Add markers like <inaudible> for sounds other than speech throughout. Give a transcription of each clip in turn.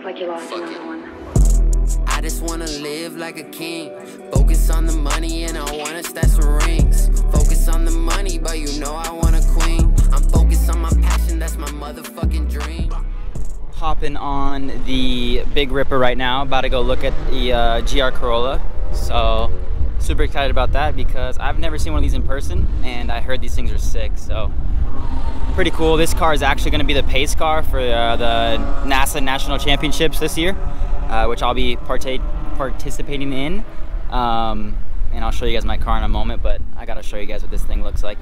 Looks like you lost Fuck another one. I just wanna live like a king. Focus on the money and I wanna stack some rings. Focus on the money, but you know I want a queen. I'm focused on my passion, that's my motherfucking dream. hopping on the Big Ripper right now. About to go look at the uh, GR Corolla. So super excited about that because I've never seen one of these in person, and I heard these things are sick. So pretty cool. This car is actually going to be the pace car for uh, the NASA National Championships this year, uh, which I'll be partake participating in. Um, and I'll show you guys my car in a moment, but I gotta show you guys what this thing looks like.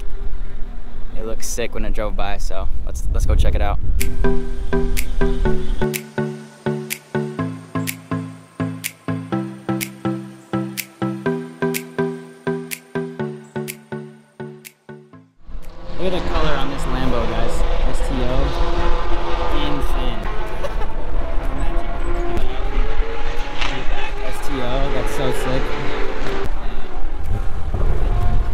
It looks sick when it drove by, so let's let's go check it out. Look at the color on this Lambo, guys. STO. Insane. STO, that's so sick.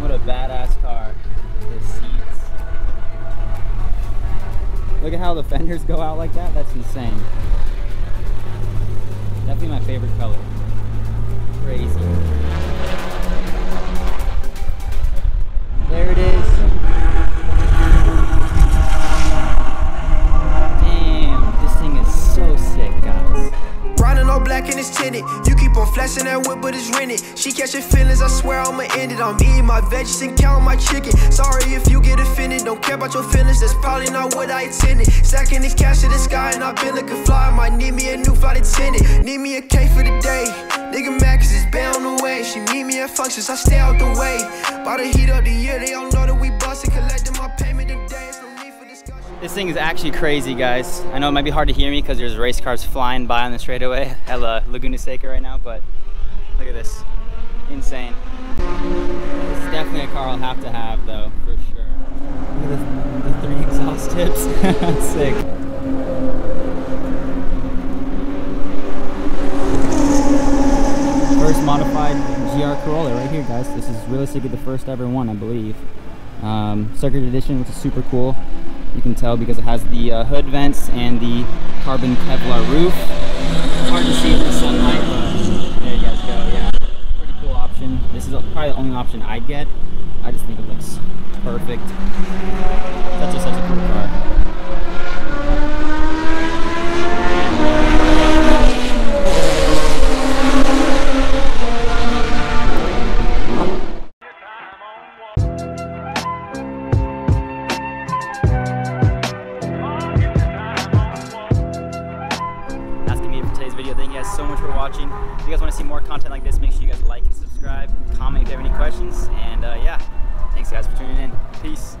What a badass car. The seats. Look at how the fenders go out like that. That's insane. Definitely my favorite color. All black and it's tinted. You keep on flashing that whip, but it's rented. She catching feelings, I swear I'ma end it. I'm eating my veggies and counting my chicken. Sorry if you get offended, don't care about your feelings. That's probably not what I intended. Stacking this cash to the sky, and I've been looking fly. Might need me a new flight attendant. Need me a K for the day. Nigga mad cause it's on the way. She need me at functions, I stay out the way. By the heat of the year, they all know that we bustin'. Collecting my payment today. This thing is actually crazy, guys. I know it might be hard to hear me because there's race cars flying by on the straightaway <laughs> at La Laguna Seca right now, but look at this. Insane. It's definitely a car I'll have to have, though, for sure. Look at the, the three exhaust tips. <laughs> Sick. First modified GR Corolla right here, guys. This is realistically the first ever one, I believe. Um, circuit edition, which is super cool. You can tell because it has the uh, hood vents and the carbon Kevlar roof. Hard to see in the sunlight, but there you guys go. Yeah, pretty cool option. This is probably the only option I'd get. I just think it looks perfect. Video. Thank you guys so much for watching. If you guys want to see more content like this, make sure you guys like and subscribe. Comment if you have any questions. And uh, yeah, thanks guys for tuning in. Peace.